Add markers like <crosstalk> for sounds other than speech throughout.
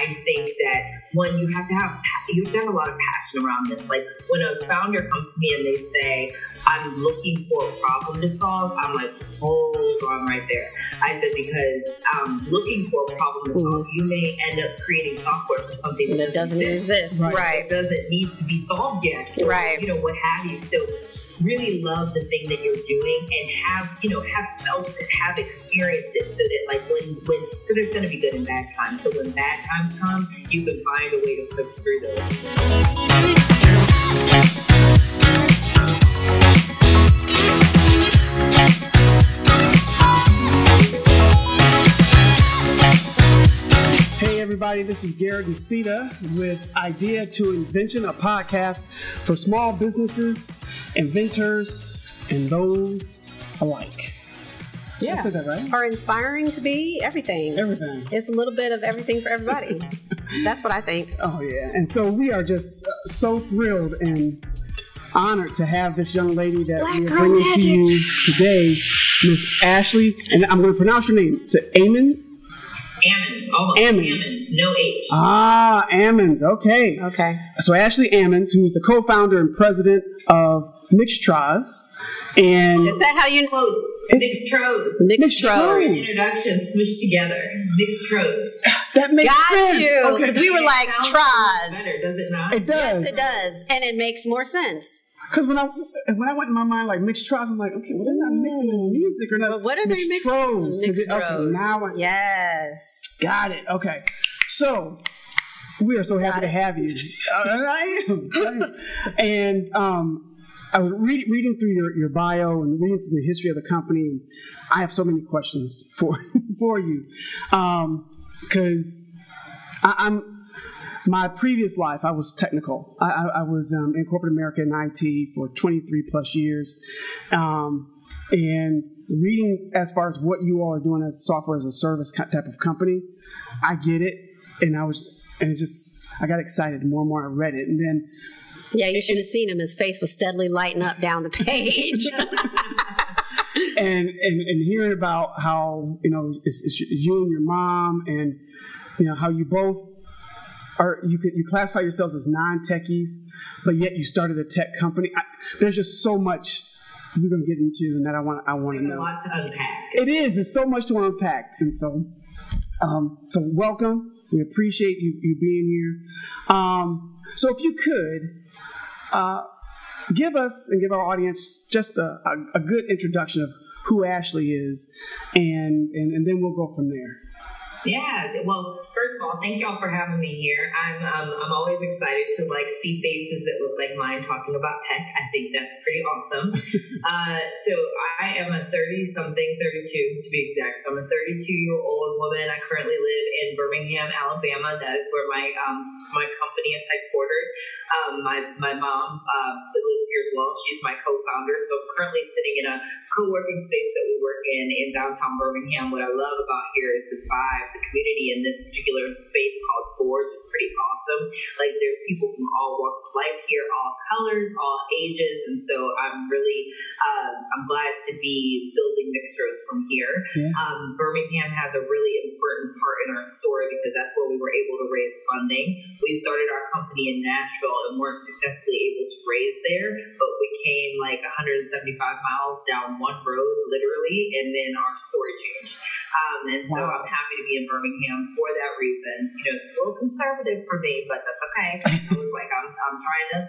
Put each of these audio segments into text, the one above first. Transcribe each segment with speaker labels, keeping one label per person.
Speaker 1: I think that one, you have to have you have to have a lot of passion around this. Like when a founder comes to me and they say, I'm looking for a problem to solve, I'm like, hold on right there. I said, because um, looking for a problem to solve, you may end up creating software for something that,
Speaker 2: that doesn't exist.
Speaker 3: Right.
Speaker 2: Right.
Speaker 1: doesn't need to be solved yet. Or,
Speaker 2: Right.
Speaker 1: You know, what have you. So really love the thing that you're doing and have, you know, have felt it, have experienced it so that like when when because there's gonna be good and bad times. So when bad times come, you can find a way to push through those.
Speaker 3: Everybody, this is Garrett and Ceata with Idea to Invention, a podcast for small businesses, inventors, and those alike.
Speaker 2: Yeah.
Speaker 3: I said that right?
Speaker 2: Or inspiring to be everything.
Speaker 3: Everything.
Speaker 2: It's a little bit of everything for everybody. <laughs> That's what I think.
Speaker 3: Oh yeah, and so we are just uh, so thrilled and honored to have this young lady that
Speaker 2: Black
Speaker 3: we are bringing
Speaker 2: Magic.
Speaker 3: to you today, Miss Ashlee, and I'm going to pronounce your name. So Amons.
Speaker 1: Ammons, almost
Speaker 3: Ammons.
Speaker 1: Ammons, no H.
Speaker 3: Ah, Ammons. Okay.
Speaker 2: Okay.
Speaker 3: So Ashlee Ammons, who's the co-founder and president of Mixtroz, and
Speaker 2: Is that how you
Speaker 1: Close. Mixed tros.
Speaker 2: mixed
Speaker 3: Mixtroz.
Speaker 2: tros?
Speaker 1: Introduction smushed together. Mixed tros. <sighs>
Speaker 3: that makes
Speaker 2: Got
Speaker 3: sense.
Speaker 2: you,
Speaker 3: Okay.
Speaker 2: 'cause we were like
Speaker 1: It sounds so
Speaker 2: tries.
Speaker 1: Better, does it not?
Speaker 3: It does.
Speaker 2: Yes, it does, and it makes more sense.
Speaker 3: Because when I when I went in my mind like mixed tros, I'm like, okay, well they're not mixing the music or not.
Speaker 2: But what are they mixing?
Speaker 3: 'Cause
Speaker 2: Mixed
Speaker 3: it- okay, now I
Speaker 2: Yes.
Speaker 3: got it. Okay, so we are so happy to have you. <laughs> I am. <laughs> And um, I was read, reading through your, your bio and reading through the history of the company. And I have so many questions for <laughs> for you because I'm my previous life, I was technical. I, I, I was um, in corporate America in IT for 23 plus years. Um, and reading as far as what you all are doing as software as a service type of company, I get it. And I was, and it just, I got excited the more and more I read it. And then,
Speaker 2: Yeah, you should have seen him. His face was steadily lighting up down the page. <laughs>
Speaker 3: and, and, and hearing about how, you know, it's, it's you and your mom and, you know, how you both you could, you classify yourselves as non-techies, but yet you started a tech company. I, there's just so much we're going to get into and that I want, I want to
Speaker 1: a lot to unpack.
Speaker 3: It is. It's so much to unpack, and so, um, so welcome. We appreciate you you being here. Um, so, if you could, uh, give us and give our audience just a, a, a good introduction of who Ashlee is, and, and and then we'll go from there.
Speaker 1: Yeah. Well, first of all, thank y'all for having me here. I'm um, I'm always excited to like see faces that look like mine talking about tech. I think that's pretty awesome. <laughs> uh, so I am a 30 something, 32 to be exact. So I'm a 32 year old woman. I currently live in Birmingham, Alabama. That is where my um, my company is headquartered. Um, my my mom uh, lives here as well. She's my co-founder. So I'm currently sitting in a co-working space that we work in in downtown Birmingham. What I love about here is the vibe, the community in this particular space called Forge is pretty awesome. Like there's people from all walks of life here, all colors, all ages, and so I'm really um, I'm glad to be building Mixtroz from here.
Speaker 3: Yeah.
Speaker 1: Um, Birmingham has a really important part in our story because that's where we were able to raise funding. We started our company in Nashville and weren't successfully able to raise there, but we came like 175 miles down one road, literally, and then our story changed. Um, and so
Speaker 3: Wow.
Speaker 1: I'm happy to be in Birmingham for that reason. You know, it's a little conservative for me, but that's okay. I <laughs> was like, I'm, I'm trying to,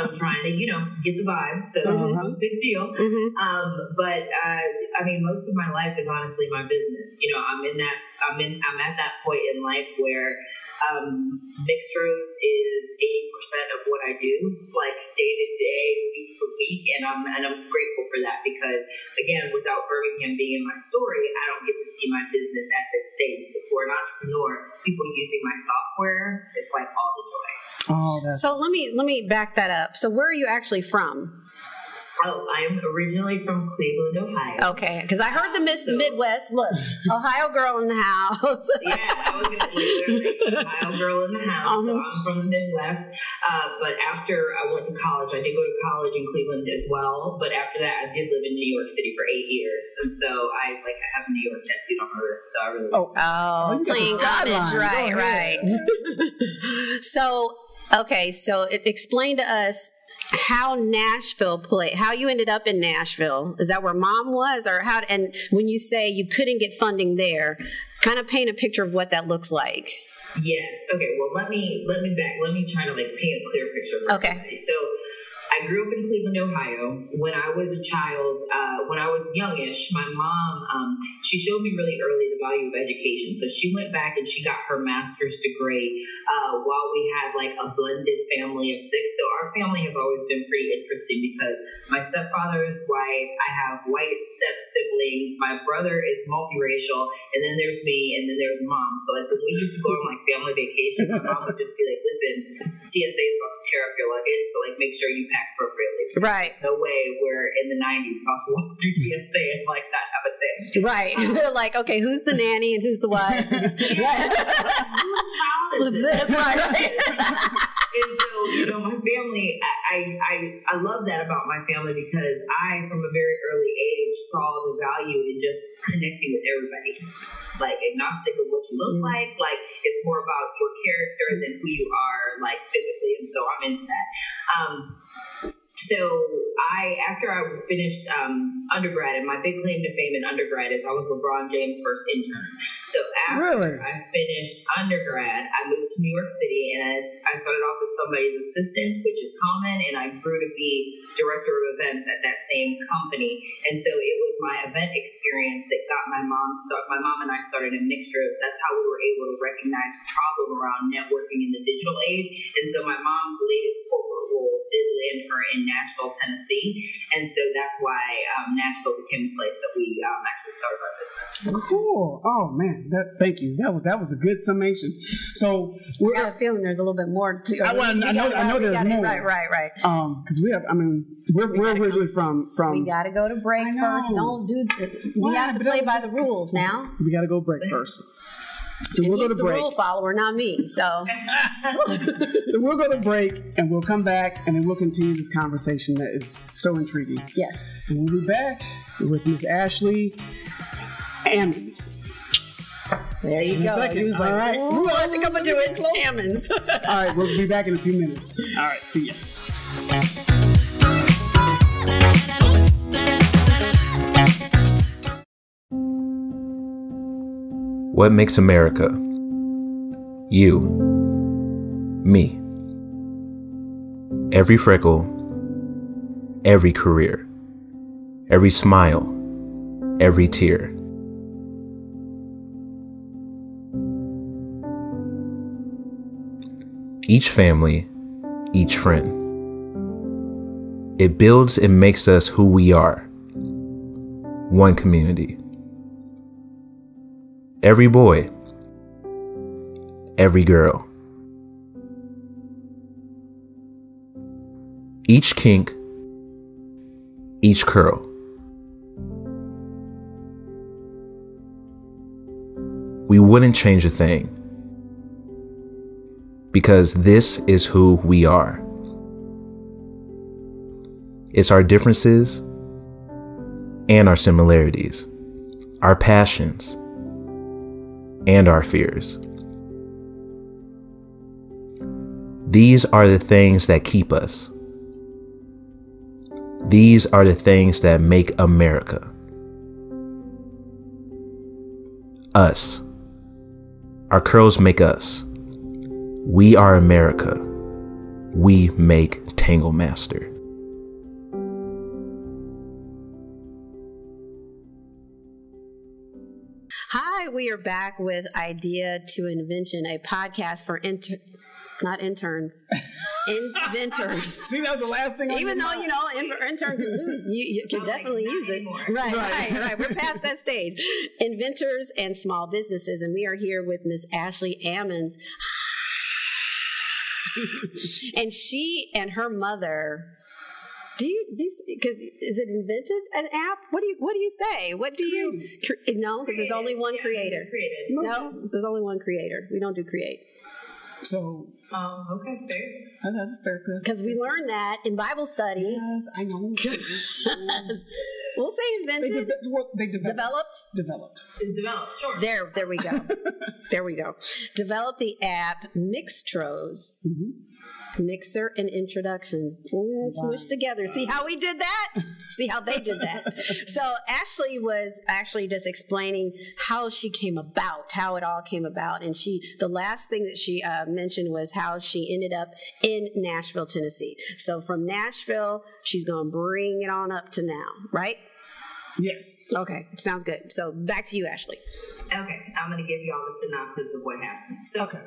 Speaker 1: I'm trying to, you know, get the vibes. So
Speaker 3: Uh-huh. <laughs>
Speaker 1: no big deal.
Speaker 2: Mhm.
Speaker 1: Um, but uh, I mean, most of my life is honestly my business. You know, I'm in that. I'm in. I'm at that point in life where um, Mixtroz is eighty percent of what I do, like day to day, week to week, and I'm and I'm grateful for that because again, without Birmingham being in my story, I don't get to see my business at this stage. So for an entrepreneur, people using my software, it's like all the joy.
Speaker 3: Oh, that's
Speaker 2: So let me let me back that up. So where are you actually from?
Speaker 1: Oh, I am originally from Cleveland, Ohio.
Speaker 2: Okay, because I heard the Miss so, Midwest. Look, Ohio girl in the house. <laughs>
Speaker 1: yeah, I was gonna like, Ohio girl in the house. Uh-huh. So I'm from the Midwest. Uh, but after I went to college, I did go to college in Cleveland as well. But after that, I did live in New York City for eight years, and so I like I have a New York tattooed on my wrist. So I really
Speaker 2: oh oh playing homage, right, right. <laughs> so okay, so it explain to us how Nashville played, how you ended up in Nashville. Is that where mom was, or how? And when you say you couldn't get funding there, kind of paint a picture of what that looks like.
Speaker 1: Yes. Okay. Well, let me let me back. Let me try to like paint a clear picture.
Speaker 2: okay.
Speaker 1: Everybody. So I grew up in Cleveland, Ohio. When I was a child, uh, when I was youngish, my mom um, she showed me really early the value of education. So she went back and she got her master's degree uh, while we had like a blended family of six. So our family has always been pretty interesting because my stepfather is white. I have white step siblings. My brother is multiracial, and then there's me, and then there's mom. So like when we used to go on like family vacation, my mom would just be like, "Listen, TSA is about to tear up your luggage, so like make sure you pack." Appropriately.
Speaker 2: Right.
Speaker 1: no way we're in the 90s about to walk through TSA and like not have a thing.
Speaker 2: Right. Um, They're <laughs> like, okay, who's the nanny and who's the wife? <laughs> <laughs>
Speaker 1: yeah. Whose child is this?
Speaker 2: Right. right.
Speaker 1: and so, you know, my family, I, I, I love that about my family because I, from a very early age, saw the value in just connecting with everybody. Like agnostic of what you look mm. like, like it's more about your character than who you are, like physically. And so I'm into that. Um, so I, after I finished um, undergrad, and my big claim to fame in undergrad is I was LeBron James' first intern. So after
Speaker 3: really?
Speaker 1: I finished undergrad, I moved to New York City, and as I started off as somebody's assistant, which is common, and I grew to be director of events at that same company. And so it was my event experience that got my mom start. My mom and I started in Mixtroz. That's how we were able to recognize the problem around networking in the digital age. And so my mom's latest corporate role did land her in Nashville, Tennessee, and so that's why um, Nashville became the place that we um, actually started our business.
Speaker 3: Cool. Oh man, that, thank you. That was that was a good summation. So
Speaker 2: we're I got a feeling there's a little bit more to.
Speaker 3: I, well, I know, I know there's more.
Speaker 2: Right, right, right.
Speaker 3: Um, because we have. I mean, we're we are originally from from.
Speaker 2: We got to go to break first. Don't do. The, we have to play by the rules now.
Speaker 3: We got to go break <laughs> first.
Speaker 2: So and we'll go to the break. rule follower, not me. So. <laughs>
Speaker 3: so we'll go to break and we'll come back and then we'll continue this conversation that is so intriguing.
Speaker 2: Yes.
Speaker 3: And we'll be back with Miss Ashlee Ammons.
Speaker 2: There you go.
Speaker 3: Second.
Speaker 2: He
Speaker 3: All right.
Speaker 2: Ooh, I think I'm gonna do it. Ammons. <laughs>
Speaker 3: All right, we'll be back in a few minutes. All right, see ya.
Speaker 4: What makes America? You. Me. Every freckle, every career, every smile, every tear. Each family, each friend. It builds and makes us who we are. One community. Every boy, every girl. Each kink, each curl. We wouldn't change a thing because this is who we are. It's our differences and our similarities, our passions and our fears. These are the things that keep us. These are the things that make America. Us. Our curls make us. We are America. We make Tangle Master.
Speaker 2: We are back with Idea to Invention, a podcast for inter- not interns, <laughs> inventors.
Speaker 3: See, that was the last thing.
Speaker 2: Even though you know, in- intern can lose, you, you can definitely use it. Right, right, right, right. We're past that stage. Inventors and small businesses, and we are here with Miss Ashlee Ammons. <sighs> and she and her mother Do you because is it invented an app? What do you what do you say? What do you cre- no? Because there's only one
Speaker 1: Yeah,
Speaker 2: creator.
Speaker 1: Created.
Speaker 2: No, there's only one creator. We don't do create
Speaker 3: So
Speaker 1: Oh, okay, fair.
Speaker 3: that's that's fair
Speaker 2: because we learned that in Bible study.
Speaker 3: Yes, I know. <laughs>
Speaker 2: we'll say
Speaker 3: they,
Speaker 2: invented,
Speaker 3: de- well, they developed.
Speaker 2: developed.
Speaker 3: Developed.
Speaker 1: Developed, sure.
Speaker 2: There, there we go. <laughs> there we go. Developed the app Mixtroz. Mm-hmm. Mixer and introductions mm, smushed together. See how we did that? See how they did that? <laughs> so Ashlee was actually just explaining how she came about, how it all came about, and she the last thing that she uh, mentioned was how she ended up in Nashville, Tennessee. So from Nashville, she's going to bring it on up to now, right?
Speaker 3: Yes.
Speaker 2: Okay, sounds good. So back to you, Ashlee.
Speaker 1: Okay, I'm going to give you all the synopsis of what happened. So,
Speaker 3: Okay.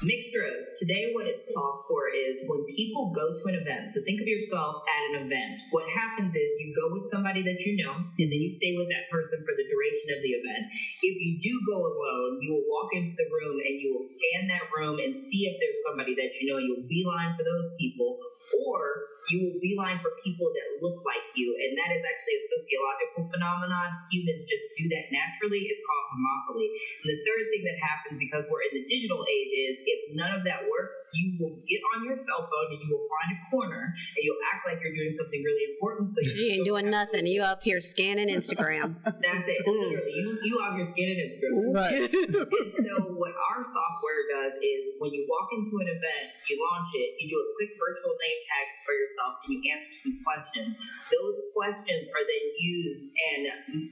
Speaker 1: Mixtroz. Today, what it solves for is when people go to an event. So, think of yourself at an event. What happens is you go with somebody that you know, and then you stay with that person for the duration of the event. If you do go alone, you will walk into the room and you will scan that room and see if there's somebody that you know. You'll beeline for those people, or you will beeline for people that look like you. And that is actually a sociological phenomenon. Humans just do that naturally. It's called homophily. And the third thing that happens because we're in the digital age is if none of that works, you will get on your cell phone and you will find a corner and you'll act like you're doing something really important. So
Speaker 2: You ain't doing <laughs> nothing. You up here scanning Instagram.
Speaker 1: That's it. Literally, you you out here scanning Instagram.
Speaker 3: Right. <laughs>
Speaker 1: And so what our software does is when you walk into an event, you launch it, you do a quick virtual name tag for yourself, and you answer some questions. Those questions are then used, and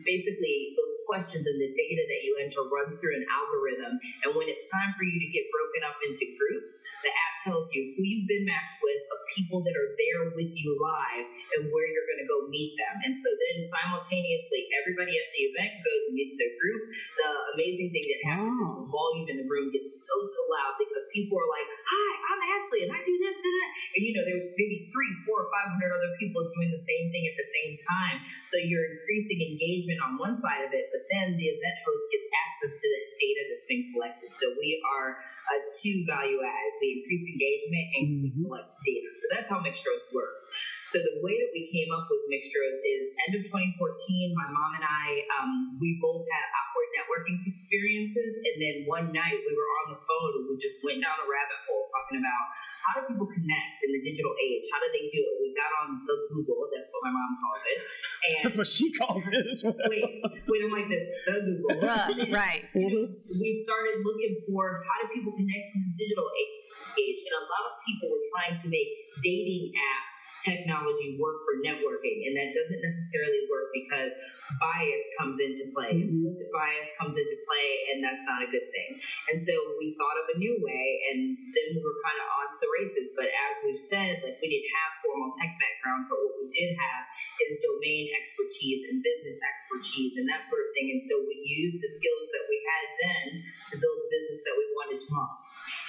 Speaker 1: basically those questions and the data that you enter runs through an algorithm. And when it's time for you to get broken up into groups, the app tells you who you've been matched with, of people that are there with you live, and where you're going to go meet them. And so then simultaneously, everybody at the event goes and meets their group. The amazing thing that happens is the volume in the room gets so so loud because people are like, "Hi, I'm Ashlee, and I do this and that," and you know, there's maybe three, four, or five hundred other people doing the same thing at the same time. So you're increasing engagement on one side of it, but then the event host gets access to the data that's been collected. So we are a two value add. We increase engagement and we collect data. So that's how Mixtroz works. So the way that we came up with Mixtroz is end of 2014. My mom and I, um, we both had awkward networking experiences, and then one night we were on the phone and we just went down a rabbit hole talking about how do people connect in the digital age? How do they do it? We got on the Google. That's what my mom calls it. And
Speaker 3: That's what she calls it.
Speaker 1: wait, wait, I'm like this. The Google. <laughs>
Speaker 2: Right,
Speaker 1: And then
Speaker 2: right.
Speaker 1: We started looking for how do people connect in the digital age, and a lot of people were trying to make dating app technology work for networking, and that doesn't necessarily work because bias comes into play. Mm-hmm. Implicit bias comes into play, and that's not a good thing. And so we thought of a new way, and then we were kind of on to the races. But as we've said, like we didn't have formal tech background, but what we did have is domain expertise and business expertise and that sort of thing. And so we used the skills that we had then to build the business that we wanted tomorrow.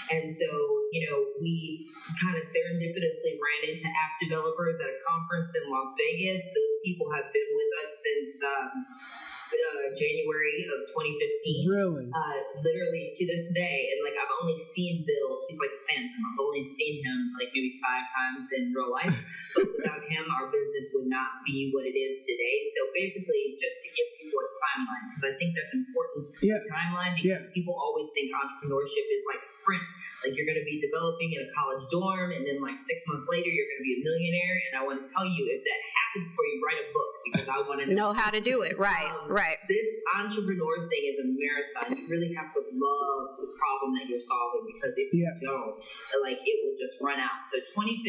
Speaker 1: And so, you know, we kind of serendipitously ran into app developers at a conference in Las Vegas. Those people have been with us since um, uh, January of 2015
Speaker 3: Really?
Speaker 1: uh, literally to this day, and like I've only seen Bill. He's like Phantom. I've only seen him like maybe five times in real life, <laughs> but without him, our business would not be what it is today. So basically, just to give people a timeline, because I think that's important.
Speaker 3: Yeah.
Speaker 1: Timeline because people always think entrepreneurship is like a sprint, like you're going to be developing in a college dorm, and then like six months later, you're going to be a millionaire. And I want to tell you, if that happens for you, write a book because I want to
Speaker 2: Know how to do it. Right,
Speaker 1: Um,
Speaker 2: right.
Speaker 1: This entrepreneur thing is a marathon. You really have to love the problem that you're solving because if
Speaker 3: Yeah.
Speaker 1: you don't, like it will just run out. So 2015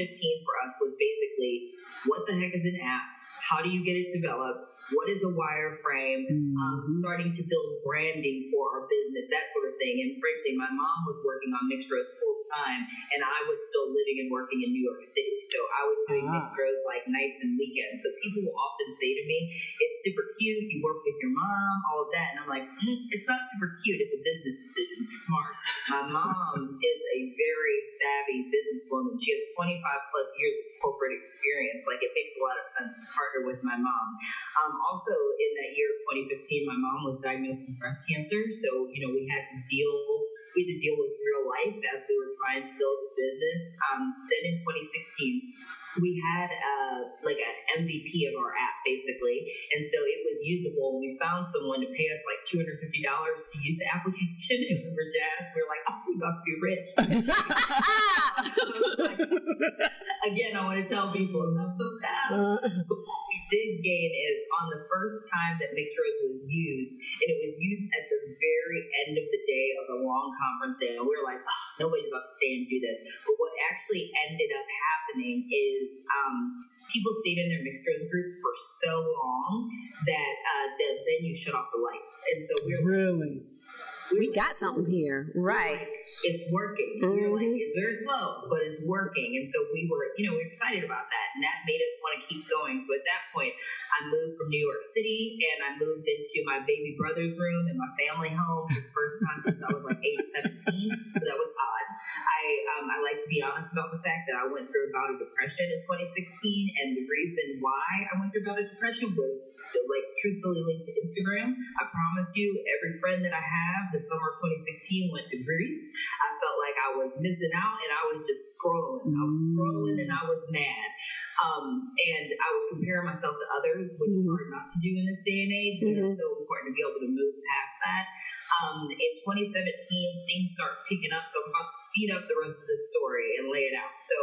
Speaker 1: for us was basically what the heck is an app? How do you get it developed? What is a wireframe? Um,
Speaker 3: Mhm.
Speaker 1: starting to build branding for our business, that sort of thing. And frankly, my mom was working on Mixtroz full time, and I was still living and working in New York City. So I was doing
Speaker 3: Ah.
Speaker 1: Mixtroz like nights and weekends. So people will often say to me, "It's super cute. You work with your mom, all of that," and I'm like, mm, "It's not super cute. It's a business decision. It's smart." My mom <laughs> is a very savvy businesswoman. She has 25 plus years of corporate experience. Like it makes a lot of sense to partner with my mom. Um, also, in that year of 2015, my mom was diagnosed with breast cancer. So, you know, we had to deal, we had to deal with real life as we were trying to build a business. Um, then in 2016, we had uh, like an MVP of our app basically, and so it was usable. We found someone to pay us like two hundred fifty dollars to use the application, <laughs> and we were jazzed. We were like, "Oh, we about to be rich." <laughs> <laughs> Again, I want to tell people not so fast. But did gain is on the first time that Mixtroz was used, and it was used at the very end of the day of a long conference day, and we were like, oh, nobody's about to stay and do this. But what actually ended up happening is um, people stayed in their Mixtroz groups for so long that uh, the venue shut off the lights, and so we were
Speaker 3: really.
Speaker 2: We got something here, right?
Speaker 1: Like, it's working. Mm-hmm. We were like, it's very slow, but it's working. And so we were, you know, we were excited about that. And that made us want to keep going. So at that point, I moved from New York City and I moved into my baby brother's room in my family home for the first time since I was like age 17. So that was odd. I, um, I like to be honest about the fact that I went through a bout of depression in 2016. And the reason why I went through a bout of depression was like truthfully linked to Instagram. I promise you, every friend that I have, the summer of 2016 went to Greece. I felt like I was missing out and I was just scrolling. I was scrolling and I was mad. Um, and I was comparing myself to others, which mm-hmm. is hard not to do in this day and age, but mm-hmm. it's so important to be able to move past that. Um, in 2017, things start picking up, so I'm about to speed up the rest of the story and lay it out. So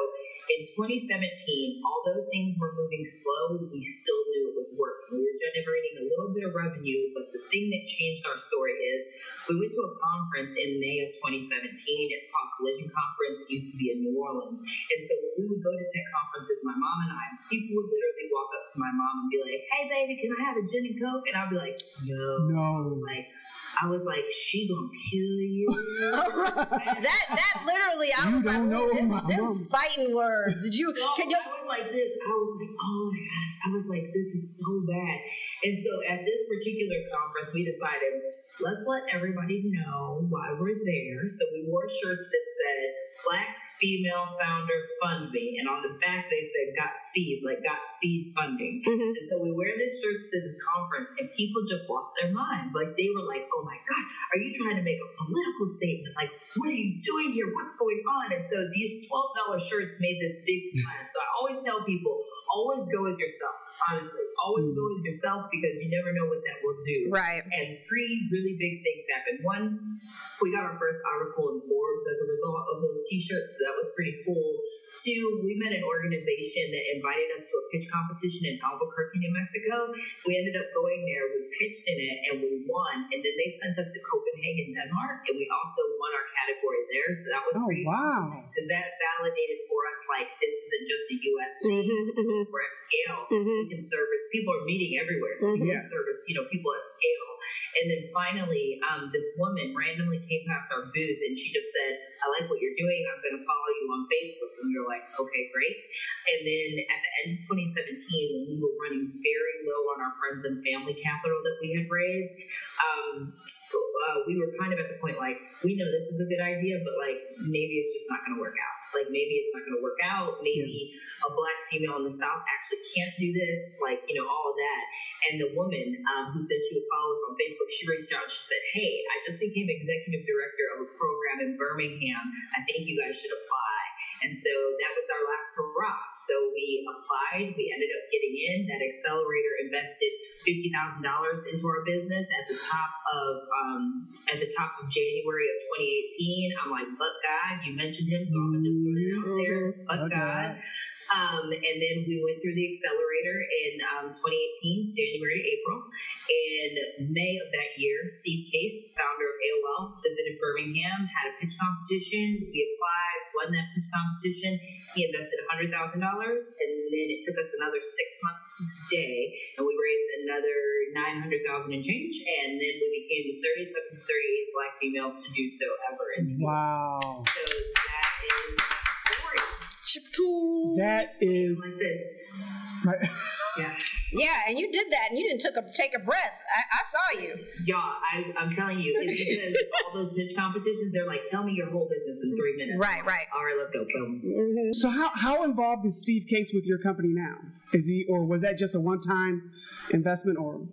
Speaker 1: in 2017, although things were moving slow, we still knew it was working. We were generating a little bit of revenue, but the thing that changed our story is we went to a conference in May of 2017. It's called Collision Conference. It used to be in New Orleans. And so when we would go to tech conferences, my mom and I, people would literally walk up to my mom and be like, hey, baby, can I have a gin and coke? And I'd be like, no.
Speaker 3: No.
Speaker 1: Like, I was like, she gonna kill you. <laughs>
Speaker 2: that that literally, I
Speaker 3: you
Speaker 2: was like,
Speaker 3: know
Speaker 2: them, them's fighting words. Did you?
Speaker 1: No,
Speaker 2: can you?
Speaker 1: I was like this. I was like, oh my gosh. I was like, this is so bad. And so at this particular conference, we decided let's let everybody know why we're there. So we wore shirts that said Black Female Founder Fund Me. And on the back, they said, got seed, like got seed funding. Mm-hmm. And so we wear these shirts to this conference, and people just lost their mind. Like they were like, oh my God, are you trying to make a political statement? Like, what are you doing here? What's going on? And so these $12 shirts made this big splash. So I always tell people, always go as yourself honestly. Always go as yourself because you never know what that will do.
Speaker 2: Right.
Speaker 1: And three really big things happened. One, we got our first article in Forbes as a result of those t-shirts. So that was pretty cool. Two, we met an organization that invited us to a pitch competition in Albuquerque, New Mexico. We ended up going there, we pitched in it, and we won. And then they sent us to Copenhagen, Denmark, and we also won our category there. So that was
Speaker 3: oh,
Speaker 1: pretty
Speaker 3: wow.
Speaker 1: Because that validated for us like this isn't just a US thing. Mm-hmm, mm-hmm. We're at scale. Mm-hmm. Can service people are meeting everywhere, so we can mm-hmm. service you know people at scale. And then finally, um, this woman randomly came past our booth and she just said, "I like what you're doing. I'm going to follow you on Facebook." And we were like, "Okay, great." And then at the end of 2017, when we were running very low on our friends and family capital that we had raised. Um, uh, we were kind of at the point like we know this is a good idea, but like maybe it's just not going to work out. Like maybe it's not going to work out. Maybe yeah. a black female in the South actually can't do this. Like you know all of that. And the woman um, who said she would follow us on Facebook, she reached out. and She said, "Hey, I just became executive director of a program in Birmingham. I think you guys should apply." And so that was our last hurrah. So we applied. We ended up getting in. That accelerator invested fifty thousand dollars into our business at the top of um, at the top of January of 2018. I'm like, but God, you mentioned him, so I'm gonna just put it out there. But okay. God. Um, and then we went through the accelerator in um, 2018, January, April. In May of that year, Steve Case, founder of AOL, visited Birmingham, had a pitch competition. We applied, won that pitch competition. He invested $100,000, and then it took us another six months to the day, and we raised another $900,000 in change, and then we became the 37th 38th Black females to do so ever.
Speaker 3: Wow.
Speaker 1: So that is
Speaker 3: that is
Speaker 1: like this.
Speaker 3: Right. <laughs>
Speaker 1: Yeah.
Speaker 2: Yeah, and you did that, and you didn't took a, take a breath. I, I saw you.
Speaker 1: Y'all, I, I'm telling you, it's because all those pitch competitions, they're like, tell me your whole business in three minutes.
Speaker 2: Right, right.
Speaker 1: All right, let's go. Boom.
Speaker 2: Mm-hmm.
Speaker 3: So how, how involved is Steve Case with your company now? Is he or was that just a one time investment or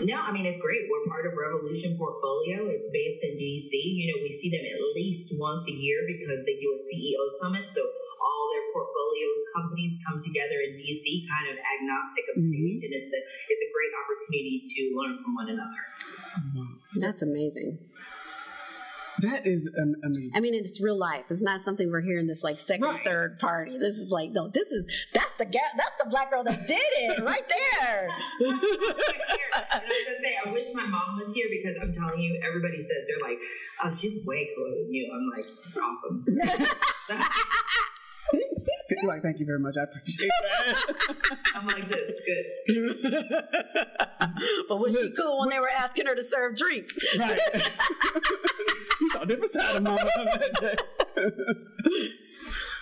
Speaker 1: No, I mean, it's great. We're part of Revolution Portfolio. It's based in DC. You know, we see them at least once a year because they do a CEO summit. So all their portfolio companies come together in DC, kind of agnostic of stage. And it's a, it's a great opportunity to learn from one another.
Speaker 2: That's amazing.
Speaker 3: that is um, amazing.
Speaker 2: I mean, it's real life. It's not something we're hearing this like second,
Speaker 3: Right.
Speaker 2: third party. This is like, no, this is that's the ga- that's the black girl that did it <laughs> right there. <laughs>
Speaker 1: and I was gonna say, I wish my mom was here because I'm telling you, everybody says they're like, "Oh, she's way cooler than you." I'm like, awesome. <laughs>
Speaker 3: You're like, thank you very much. I appreciate <laughs> that.
Speaker 1: I'm like this, good. <laughs>
Speaker 2: but was she cool when they were asking her to serve drinks?
Speaker 3: right. <laughs> you saw a different side of mama that day.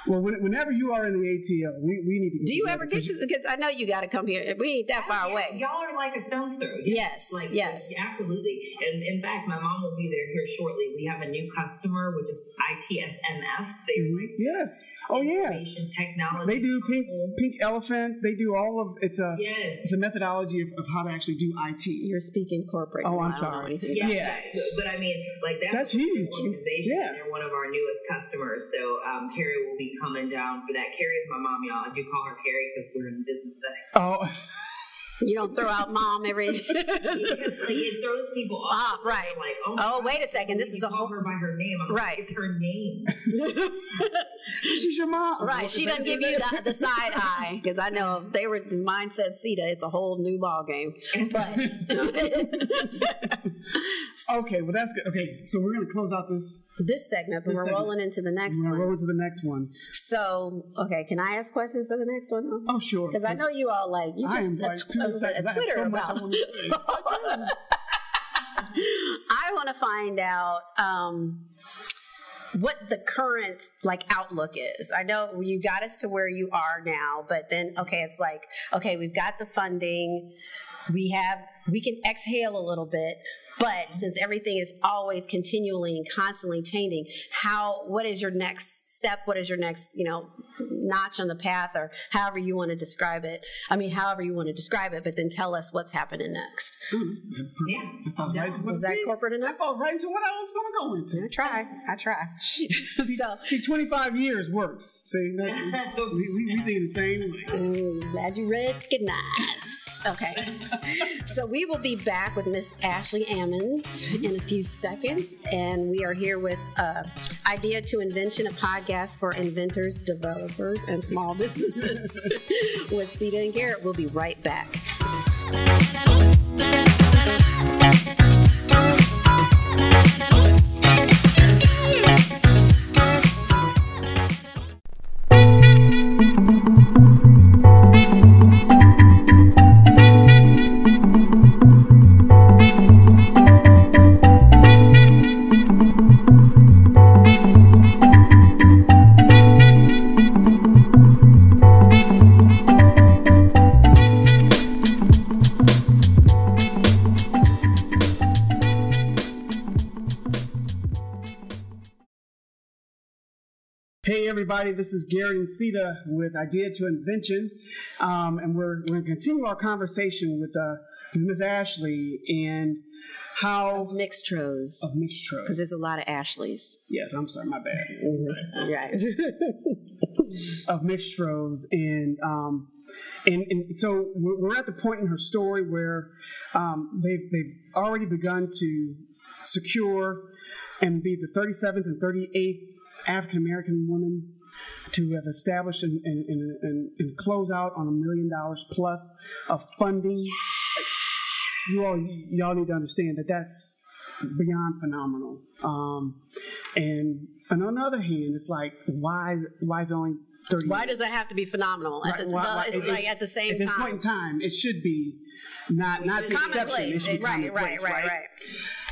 Speaker 3: Well, when, whenever you are in the ATL, we, we need to. Get
Speaker 2: Do you ever get to? Because I know you got to come here. We ain't that far
Speaker 1: Yeah,
Speaker 2: away.
Speaker 1: Y'all are like a stone's throw.
Speaker 2: Yes,
Speaker 1: Like
Speaker 2: yes.
Speaker 1: yeah, absolutely. And in fact, my mom will be there here shortly. We have a new customer, which is ITSMF. They're like
Speaker 3: Yes. Oh yeah.
Speaker 1: information technology.
Speaker 3: They do pink pink elephant. They do all of it's a
Speaker 1: Yes.
Speaker 3: it's a methodology of, of how to actually do IT.
Speaker 2: You're speaking corporate.
Speaker 3: Oh,
Speaker 2: I
Speaker 3: I'm sorry.
Speaker 1: Yeah,
Speaker 3: Yeah.
Speaker 1: yeah. But I mean, like that's,
Speaker 3: That's
Speaker 1: a big
Speaker 3: huge.
Speaker 1: organization.
Speaker 3: Yeah.
Speaker 1: and They're one of our newest customers. So um, Carrie will be coming down for that. Carrie is my mom, y'all. I do call her Carrie because we're in a business setting.
Speaker 3: Oh, <laughs>
Speaker 2: You don't throw out mom every. <laughs>
Speaker 1: Because like it throws people off.
Speaker 2: Off, right.
Speaker 1: Like, oh,
Speaker 2: Oh,
Speaker 1: God,
Speaker 2: wait a second, this is a
Speaker 1: call
Speaker 2: whole-
Speaker 1: her by her name. I'm
Speaker 2: Right.
Speaker 1: Like, it's her name. <laughs>
Speaker 3: she's your mom.
Speaker 2: Right, she doesn't give you the, the side eye because I know if they were the mindset Ceata, it's a whole new ball game. But <laughs>
Speaker 3: Okay, well that's good. Okay, so we're gonna close out this.
Speaker 2: this segment, but
Speaker 3: This
Speaker 2: we're
Speaker 3: segment.
Speaker 2: rolling into the next
Speaker 3: We're
Speaker 2: one.
Speaker 3: roll into the next one.
Speaker 2: So, okay, can I ask questions for the next one? though?
Speaker 3: Oh sure.
Speaker 2: Because I know you all like you just
Speaker 3: like
Speaker 2: tw-
Speaker 3: too
Speaker 2: a-
Speaker 3: excited. I
Speaker 2: Twitter
Speaker 3: so
Speaker 2: about. I want to find out um, what the current like outlook is. I know you got us to where you are now, but then okay, it's like okay, we've got the funding, we have we can exhale a little bit. But since everything is always continually and constantly changing, how what is your next step? What is your next, you know, notch on the path or however you want to describe it? I mean, however you want to describe it, but then tell us what's happening next.
Speaker 1: Yeah.
Speaker 3: I thought right into
Speaker 2: Was that
Speaker 3: see,
Speaker 2: corporate enough?
Speaker 3: I thought right into what I was gonna go into.
Speaker 2: I try. I try. <laughs> so
Speaker 3: See, 25 years works. See, that's, we, we, we <laughs> think the same way.
Speaker 2: mm, glad you recognize. Okay. <laughs> so we will be back with Miss Ashlee Ammons in a few seconds, and we are here with uh, Idea to Invention, a podcast for inventors, developers, and small <laughs> businesses with Ceata and Garrett. We'll be right back.
Speaker 3: Everybody, this is Garrett and Ceata with Idea to Invention, um, and we're, we're going to continue our conversation with uh, with Miss Ashlee and how
Speaker 2: Mixtroz.
Speaker 3: of Mixtroz
Speaker 2: Because there's a lot of Ashleys.
Speaker 3: Yes, I'm sorry, my bad. <laughs>
Speaker 2: Right.
Speaker 3: of Mixtroz and um, and, and so we're we're at the point in her story where um, they've they've already begun to secure and be the 37th and 38th African American woman to have established and, and, and, and, close out on a million dollars plus of funding. You all, y'all need to understand that that's beyond phenomenal. Um, and, and on the other hand, it's like why why is it only thirty?
Speaker 2: Why does that have to be phenomenal? At
Speaker 3: Right,
Speaker 2: the,
Speaker 3: why-
Speaker 2: it's
Speaker 3: it-
Speaker 2: like at the same
Speaker 3: at this
Speaker 2: time.
Speaker 3: point in time, it should be not not the exception. It should be
Speaker 2: Right, right,
Speaker 3: commonplace,
Speaker 2: right, right.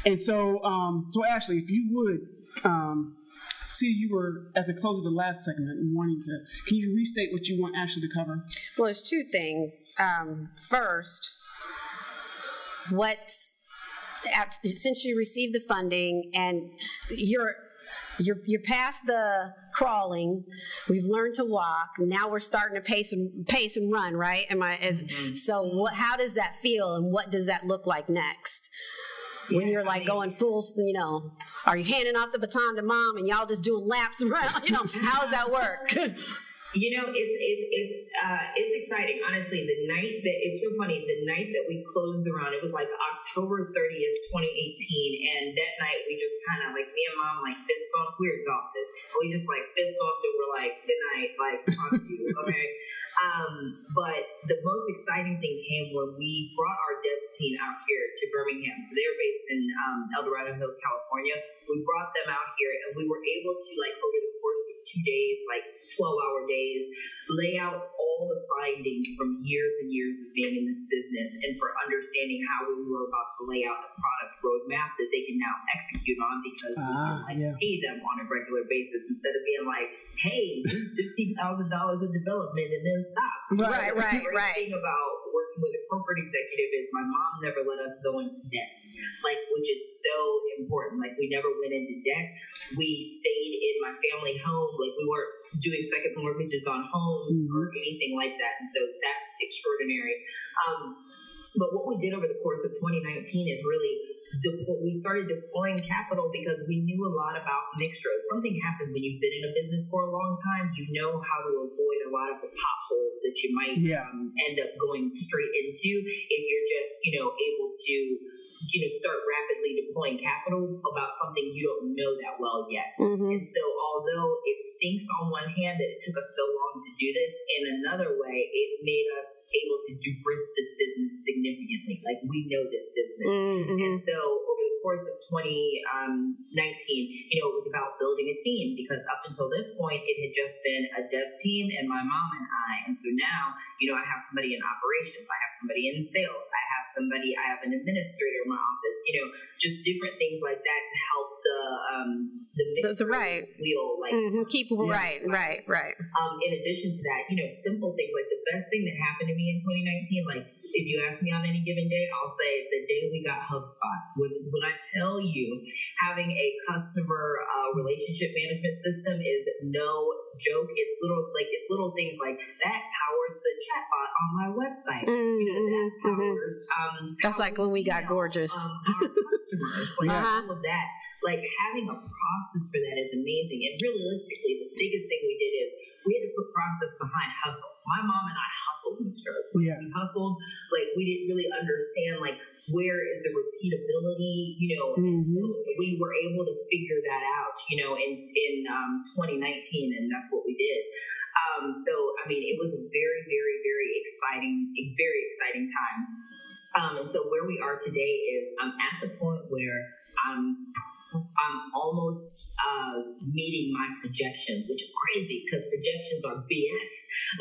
Speaker 3: And so, um, so Ashlee, if you would um, see, you were at the close of the last segment and wanting to. Can you restate what you want Ashlee to cover?
Speaker 2: Well, there's two things. Um, first, what since you received the funding and you're you're you're past the crawling. We've learned to walk. Now we're starting to pace and pace and run. Right? Am I? Mm-hmm. So what? How does that feel, and what does that look like next? When you're like going full, you know, are you handing off the baton to mom and y'all just doing laps <laughs> around? You know, how does that work? <laughs>
Speaker 1: You know, it's it's it's uh, it's exciting. Honestly, the night that it's so funny. The night that we closed the round, it was like October thirtieth, twenty eighteen, and that night we just kind of like me and mom like fist bumped. We were exhausted. We just like fist bumped and like, "Good night, like talk to you." Okay. <laughs> Um, but the most exciting thing came when we brought our dev team out here to Birmingham. So they're based in um, El Dorado Hills, California. We brought them out here, and we were able to like over the course of two days, like 12 hour days, lay out all the findings from years and years of being in this business and for understanding how we were about to lay out a product roadmap that they can now execute on because ah, we can ah, like yeah. pay them on a regular basis instead of being like, hey, $15,000 of development and then stop.
Speaker 2: Right, right,
Speaker 1: the
Speaker 2: right.
Speaker 1: thing about working with a corporate executive is my mom never let us go into debt, like, which is so important. Like, we never went into debt. We stayed in my family home. Like, we weren't doing second mortgages on homes mm-hmm. or anything like that. And so that's extraordinary. Um, but what we did over the course of 2019 is really de- we started deploying capital because we knew a lot about Mixtro. Something happens when you've been in a business for a long time. You know how to avoid a lot of the potholes that you might yeah. um, end up going straight into if you're just you know able to you know start rapidly deploying capital about something you don't know that well yet. Mm-hmm. And so although it stinks on one hand that it took us so long to do this, in another way it made us able to de-risk this business significantly. Like we know this business. Mm-hmm. And so over the course of 2019, um, you know, it was about building a team because up until this point it had just been a dev team and my mom and I. And so now, you know, I have somebody in operations, I have somebody in sales, I have somebody, I have an administrator my office, you know, just different things like that to help the um the the, the right wheel like
Speaker 2: mm-hmm. keep right, right, right.
Speaker 1: Um, in addition to that, you know, simple things like the best thing that happened to me in 2019, like if you ask me on any given day, I'll say the day we got HubSpot. When, when I tell you having a customer uh, relationship management system is no joke. It's little like it's little things like that powers the chatbot on my website. Mm-hmm, you know, that mm-hmm, mm-hmm. powers. Um,
Speaker 2: That's like when we got gorgeous.
Speaker 1: Um, our customers, like uh-huh. all of that. Like having a process for that is amazing. And realistically, the biggest thing we did is we had to put process behind hustle. My mom and I hustled. Yeah. We hustled. Like we didn't really understand like where is the repeatability. You know, mm-hmm. we were able to figure that out. You know, in in um, 2019, and that's what we did. Um, so, I mean, it was a very, very, very exciting, a very exciting time. Um, and so, where we are today is I'm at the point where I'm I'm almost uh, meeting my projections, which is crazy because projections are BS.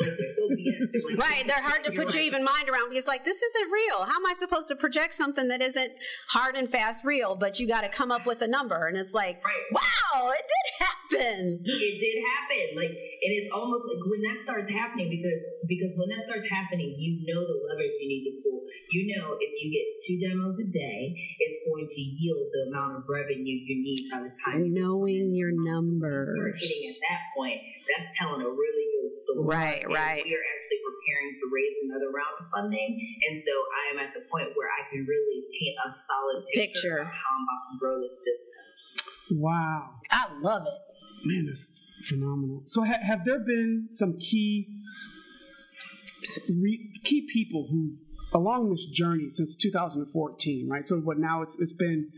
Speaker 1: Like they're so BS. They're like,
Speaker 2: right, they're hard to put your even mind around because like this isn't real. How am I supposed to project something that isn't hard and fast real? But you got to come up with a number, and it's like, right. wow, it did happen.
Speaker 1: It did happen. Like, and it's almost like when that starts happening because because when that starts happening, you know the levers you need to pull. You know if you get two demos a day, it's going to yield the amount of revenue you need by the time
Speaker 2: knowing your numbers.
Speaker 1: You start hitting at that point, that's telling a really good story.
Speaker 2: Right,
Speaker 1: and
Speaker 2: right.
Speaker 1: We are actually preparing to raise another round of funding, and so I am at the point where I can really paint a solid picture, picture. of how I'm about to grow this business.
Speaker 3: Wow,
Speaker 2: I love it.
Speaker 3: Man, that's phenomenal. So, ha- have there been some key re- key people who've along this journey since 2014, right? So, what now it's it's been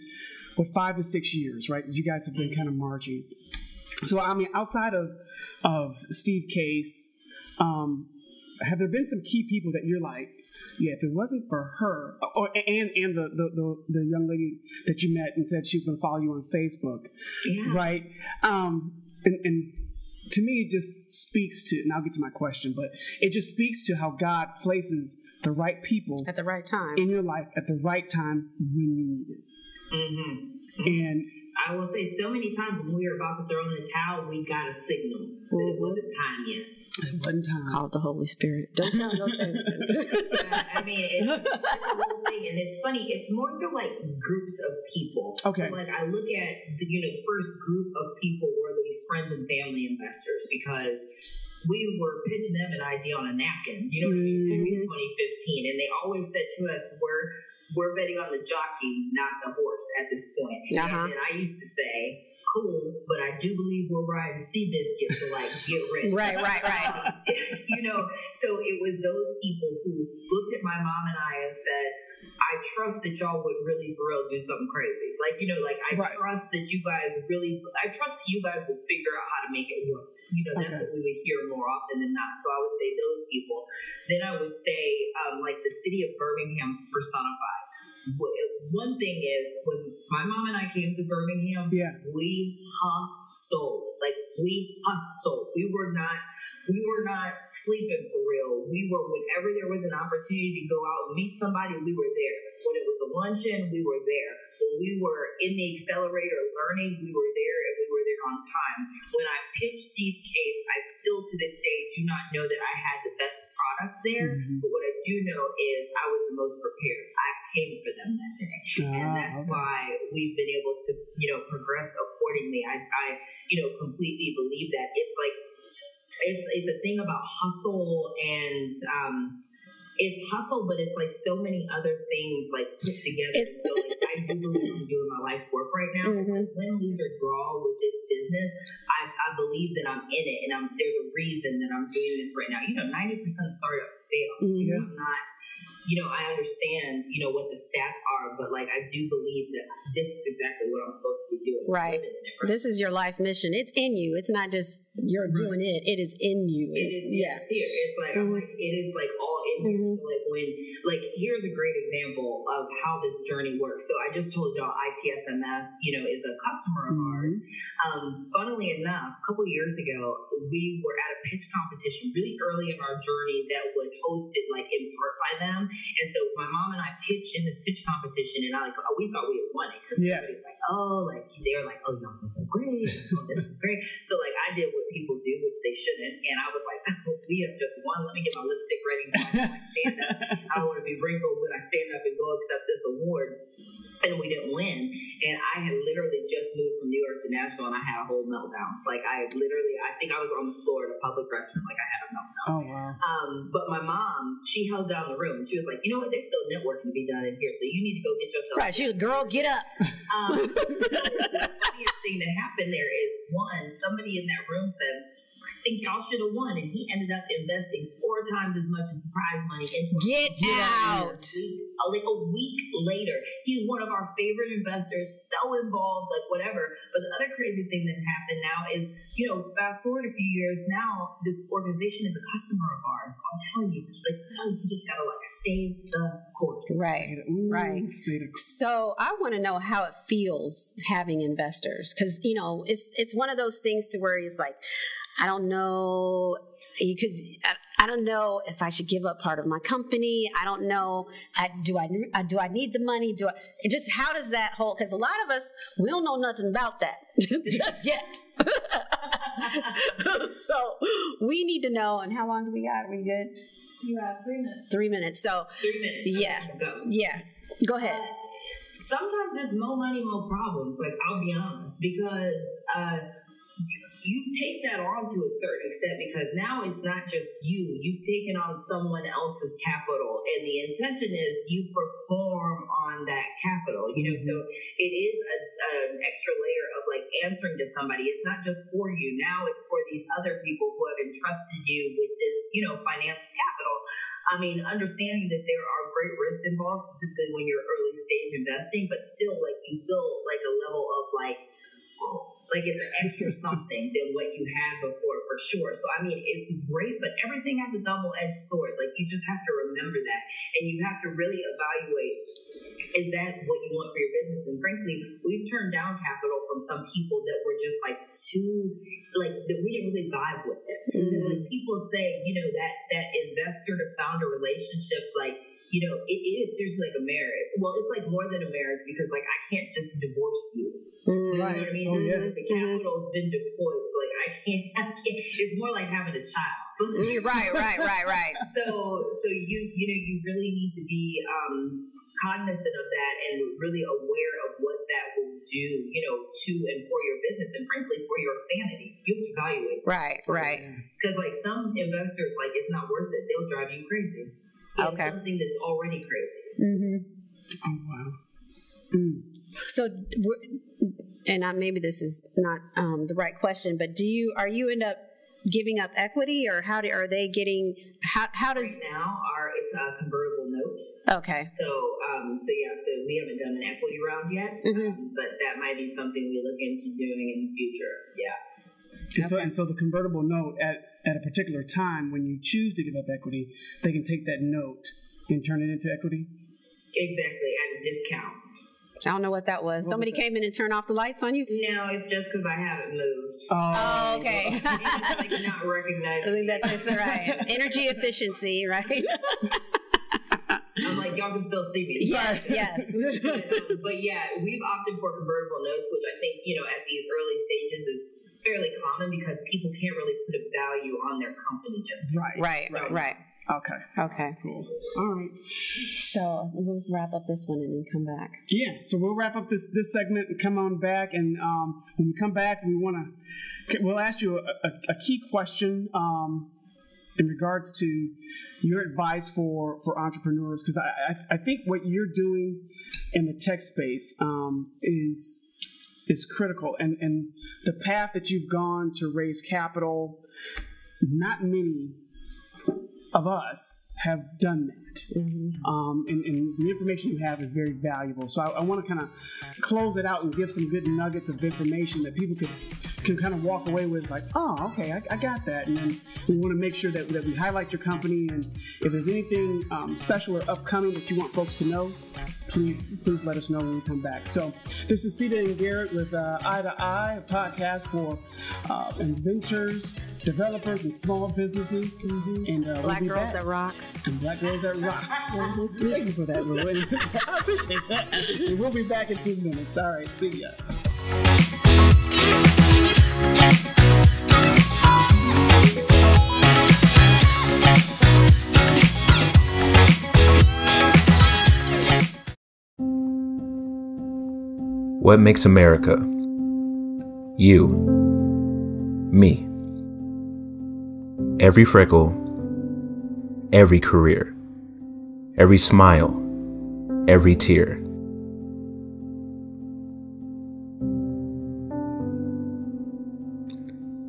Speaker 3: what five to six years, right? You guys have been mm-hmm. kind of marching. So, I mean, outside of of Steve Case, um, have there been some key people that you're like, yeah, if it wasn't for her, or and and the the, the, the young lady that you met and said she was going to follow you on Facebook, yeah. right? Um, and, and to me, it just speaks to, and I'll get to my question, but it just speaks to how God places the right people
Speaker 2: at the right time
Speaker 3: in your life at the right time when you need it. Mm-hmm. And
Speaker 1: I will say so many times when we were about to throw in the towel, we got a signal that it
Speaker 2: Mm-hmm.
Speaker 1: wasn't time yet.
Speaker 3: At one time.
Speaker 2: It's Called the Holy Spirit. Don't tell. Don't say.
Speaker 1: Uh, <laughs> I mean, it's, it's a whole thing, and it's funny. It's more so like groups of people.
Speaker 3: Okay.
Speaker 1: So like I look at the you know the first group of people were these friends and family investors because we were pitching them an idea on a napkin. You know what I mean? In 2015, and they always said to us, "We're we're betting on the jockey, not the horse at this point."
Speaker 2: Uh-huh.
Speaker 1: And I used to say. Cool, but I do believe we're riding Seabiscuit, so like get ready. <laughs>
Speaker 2: Right, right, right. <laughs>
Speaker 1: You know, so it was those people who looked at my mom and I and said, I trust that y'all would really for real do something crazy. Like, you know, like I
Speaker 3: Right.
Speaker 1: trust that you guys really, I trust that you guys will figure out how to make it work. You know, that's what we would hear more often than not. So I would say those people. Then I would say, um, like the city of Birmingham personified. One thing is when my mom and I came to Birmingham,
Speaker 3: Yeah.
Speaker 1: we hustled. Like we hustled. We were not we were not sleeping for real. We were whenever there was an opportunity to go out and meet somebody, we were there. When it was a luncheon, we were there. When we were in the accelerator learning, we were there and we were there on time. When I pitched Steve Case, I still to this day do not know that I had the best product there.
Speaker 3: Mhm.
Speaker 1: But what I do know is I was the most prepared. I came for them that day and that's
Speaker 3: okay.
Speaker 1: why we've been able to you know progress accordingly i i you know completely believe that it's like it's it's a thing about hustle and um it's hustle, but it's like so many other things like put together.
Speaker 2: It's-
Speaker 1: so like, I do believe I'm doing my life's work right now. It's like win, lose, or draw with this business. I, I believe that I'm in it, and I'm there's a reason that I'm doing this right now. You know, ninety percent of startups fail. You know, I'm not. You know, I understand. You know what the stats are, but like I do believe that this is exactly what I'm supposed to be doing.
Speaker 2: Right.
Speaker 1: living in it for
Speaker 2: This is your life mission. It's in you. It's not just you're doing it. It is in you.
Speaker 1: It
Speaker 2: It's,
Speaker 1: is,
Speaker 2: yeah.
Speaker 1: it's here. It's like I'm
Speaker 2: Mhm.
Speaker 1: like it is like all in here.
Speaker 2: Mhm.
Speaker 1: So like when like here's a great example of how this journey works. So I just told y'all ITSMF, you know, is a customer of ours. Um, funnily enough, a couple years ago, we were at a pitch competition really early in our journey that was hosted like in part by them. And so my mom and I pitched in this pitch competition, and I like we thought we had won it because
Speaker 3: Yeah.
Speaker 1: everybody's like, oh, like they were like, oh, y'all did so great, oh, this is great. <laughs> So like I did what people do, which they shouldn't, and I was like, <laughs> we have just won. Let me get my lipstick ready so I can like stand up. I don't want to be wrinkled when I stand up and go accept this award. And we didn't win. And I had literally just moved from New York to Nashville and I had a whole meltdown. Like I literally, I think I was on the floor at a public restroom. Like I had a meltdown.
Speaker 3: Oh wow.
Speaker 1: Um, but my mom, she held down the room and she was like, you know what? There's still networking to be done in here. So you need to go get yourself.
Speaker 2: Right. She was, girl, get up.
Speaker 1: Um, <laughs> the funniest thing that happened there is one, somebody in that room said, I think y'all should have won. And he ended up investing four times as much as the prize money into our
Speaker 2: Get out.
Speaker 1: week, uh, like a week later. He's one of our favorite investors, so involved, like whatever. But the other crazy thing that happened now is, you know, fast forward a few years now, this organization is a customer of ours. I'm telling you, like sometimes you just gotta like stay the course.
Speaker 2: Right.
Speaker 3: Ooh,
Speaker 2: Right.
Speaker 3: State of
Speaker 2: So I want to know how it feels having investors because you know it's it's one of those things to where it's like I don't know because I, I don't know if I should give up part of my company. I don't know. I, do I do I need the money? Do I just how does that whole? Because a lot of us we don't know nothing about that <laughs> just yet. <laughs> so we need to know. And how long do we got? Are we good?
Speaker 1: You have three minutes.
Speaker 2: Three minutes. So
Speaker 1: Three minutes.
Speaker 2: Yeah.
Speaker 1: Go.
Speaker 2: yeah, go ahead.
Speaker 1: Uh, sometimes it's more money, more problems. Like I'll be honest, because uh, you take that on to a certain extent because now it's not just you. You've taken on someone else's capital, and the intention is you perform on that capital. You know, so mm-hmm. it is a, an extra layer of like answering to somebody. It's not just for you. Now it's for these other people who have entrusted you with this, you know, financial capital. I mean, understanding that there are great risks involved, specifically when you're early stage investing, but still, like you feel like a level of like, oh, like it's an extra something than what you had before for sure. So I mean, it's great, but everything has a double edged sword. Like you just have to remember that, and you have to really evaluate. Is that what you want for your business? And frankly, we've turned down capital from some people that were just like too, like that we didn't really vibe with it. Mm-hmm. Like people say, you know, that that investor to founder relationship, like, you know, it, is seriously like a marriage. Well, it's like more than a marriage because like I can't just divorce you. Mm-hmm. You know what I mean? Oh, yeah. The capital's been deployed, so like I can't, I can't. It's more like having a child. So, <laughs>
Speaker 2: right, right, right, right.
Speaker 1: So, so you, you know, you really need to be um, cognizant of that and really aware of what that will do, you know, to and for your business, and frankly, for your sanity. You have to evaluate.
Speaker 2: Right, right.
Speaker 1: Because like some investors, like it's not worth it. They'll drive you crazy. Okay. Something that's already crazy.
Speaker 2: Mm-hmm. Oh wow. Mm. So, and I, maybe this is not um, the right question, but do you are you end up giving up equity, or how do, are they getting? How how does
Speaker 1: right now our it's a convertible note.
Speaker 2: Okay.
Speaker 1: So um so yeah so we haven't done an equity round yet, mm-hmm. um, but that might be something we look into doing in the future. Yeah.
Speaker 3: And so, and so the convertible note at, at a particular time when you choose to give up equity, they can take that note and turn it into equity?
Speaker 1: Exactly, at a discount.
Speaker 2: I don't know what that was. What Somebody was came in and turned off the lights on you?
Speaker 1: No, it's just because I haven't moved.
Speaker 2: Oh, oh okay.
Speaker 1: like not <laughs> recognizing.
Speaker 2: I think that's right. <laughs> Energy efficiency, right? <laughs>
Speaker 1: I'm like, y'all can still see me.
Speaker 2: Yes, yes.
Speaker 1: but, um, but yeah, we've opted for convertible notes, which I think, you know, at these early stages is fairly common because people can't really put a value on their company just
Speaker 2: right, right, right, right.
Speaker 3: Okay.
Speaker 2: Okay.
Speaker 3: Cool. All right.
Speaker 2: So we'll wrap up this one and then come back.
Speaker 3: Yeah. So we'll wrap up this this segment and come on back. And um, when we come back, we want to we'll ask you a, a, a key question um, in regards to your advice for for entrepreneurs because I, I, I think what you're doing in the tech space um, is is critical. And, and the path that you've gone to raise capital, not many of us have done that. Mm-hmm. Um, and, and, the information you have is very valuable. So I, I want to kind of close it out and give some good nuggets of information that people could can kind of walk away with like, oh, okay, I, I got that. And then we want to make sure that, that we highlight your company. And if there's anything um, special or upcoming that you want folks to know, please please let us know when we come back. So this is Ceata and Garrett with uh, Eye to Eye, a podcast for uh, inventors, developers, and small businesses.
Speaker 2: Mm-hmm. And uh, Black we'll Girls back. That Rock.
Speaker 3: And Black Girls That Rock. Thank you for that, Lou. <laughs> I appreciate that. And we'll be back in two minutes. All right, see ya.
Speaker 4: What makes America? You. Me. Every freckle, every career, every smile, every tear.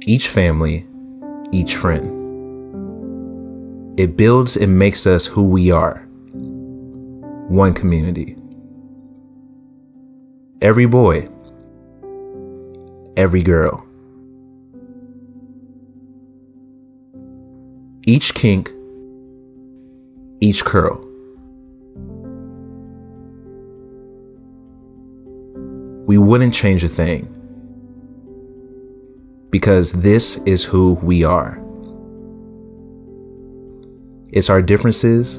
Speaker 4: Each family, each friend. It builds and makes us who we are. One community every boy, every girl. Each kink, each curl. We wouldn't change a thing because this is who we are. It's our differences